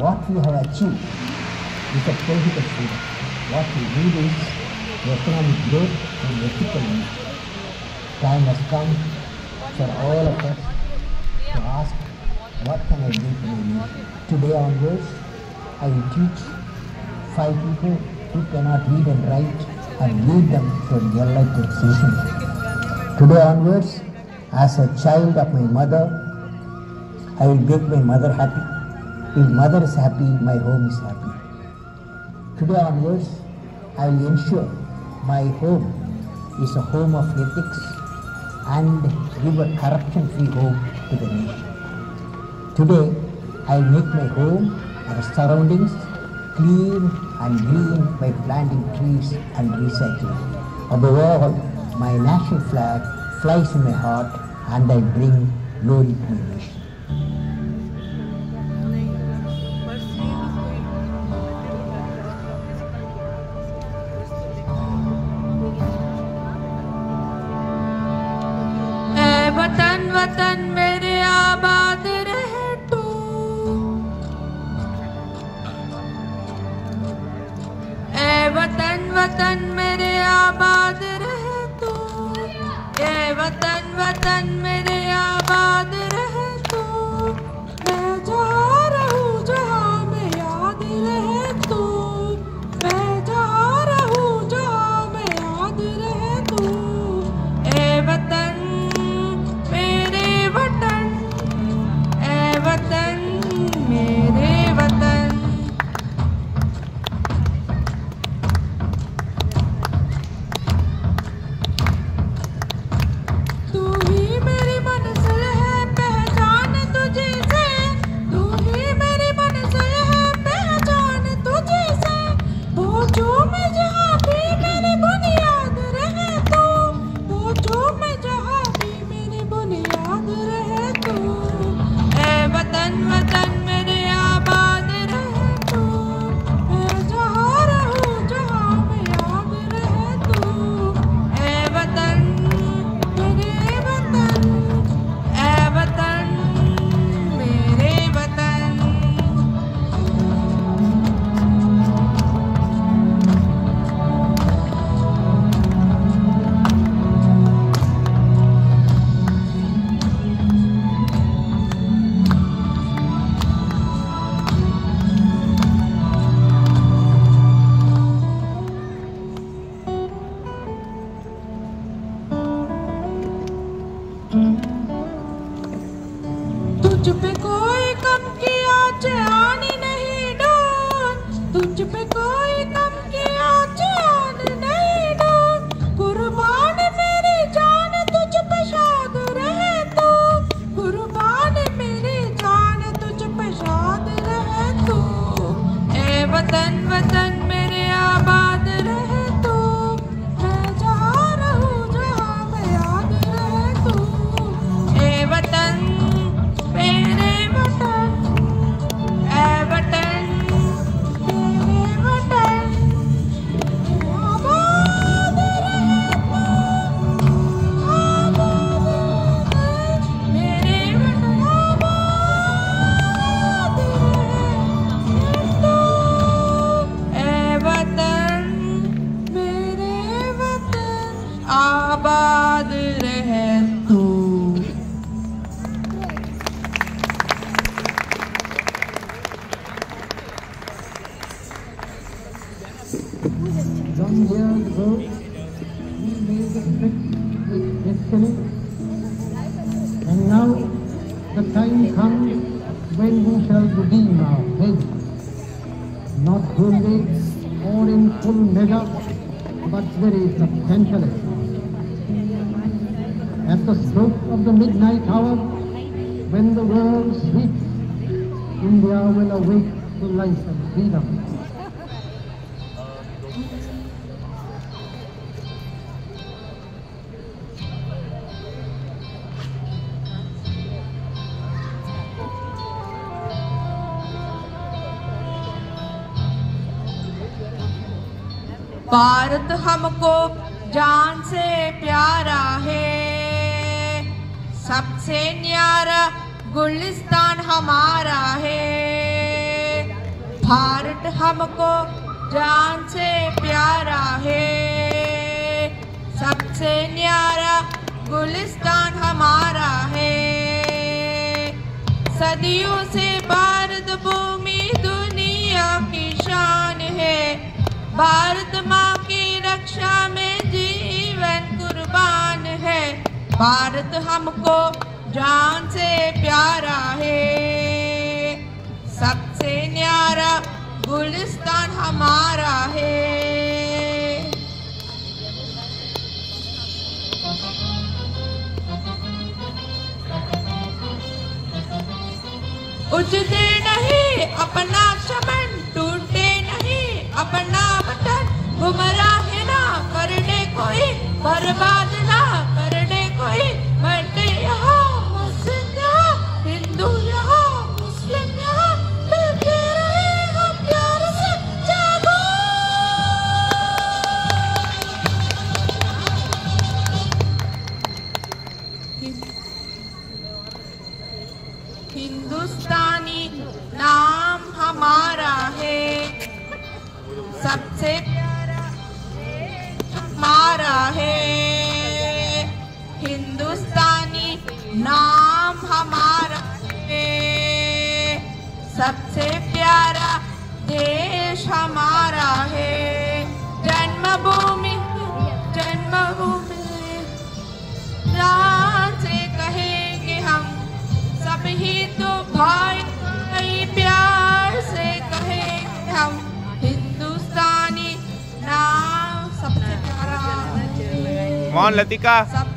what we have achieved is a political freedom. What we need is economic growth and ethical growth. Time has come for all of us to ask, what can I do for nation? Today onwards, I will teach five people who cannot read and write and lead them to a enlightened citizen. Today onwards, as a child of my mother, I will make my mother happy. If mother is happy, my home is happy. Today onwards, I will ensure my home is a home of ethics and give a corruption-free home to the nation. Today, I will make my home and surroundings clean and green by planting trees and recycling. Above all, my national flag flies in my heart and I bring glory to my nation. तुझ पे कोई We with and now the time comes when we shall redeem our faith, not wholly or in full measure, but very substantially. At the stroke of the midnight hour, when the world sleeps, India will awake to life and freedom. Bharat हमको जान से प्यारा है। सबसे न्यारा गुलिस्तान हमारा है। भारत हमको जान से प्यारा है। सबसे न्यारा गुलिस्तान हमारा है। सदियों से भारत भूमि दुनिया की शान है। भारत माँ रक्षा में जीवन कुर्बान है। भारत हमको जान से प्यारा है। सबसे न्यारा गुलिस्तान हमारा है। उजते नहीं, अपना चमन टूटे नहीं, अपना कोई यहाँ मुस्लिम हिंदू यहाँ मुस्लिम हिंदुस्तानी नाम हमारा है। सबसे प्यारा हमारा है। सबसे प्यारा देश हमारा है। जन्मभूमि जन्मभूमि। रात से कहेंगे हम सब ही तो भाई भाई प्यार से कहेंगे हम। हिंदुस्तानी नाम सबसे प्यारा। कौन लतिका सब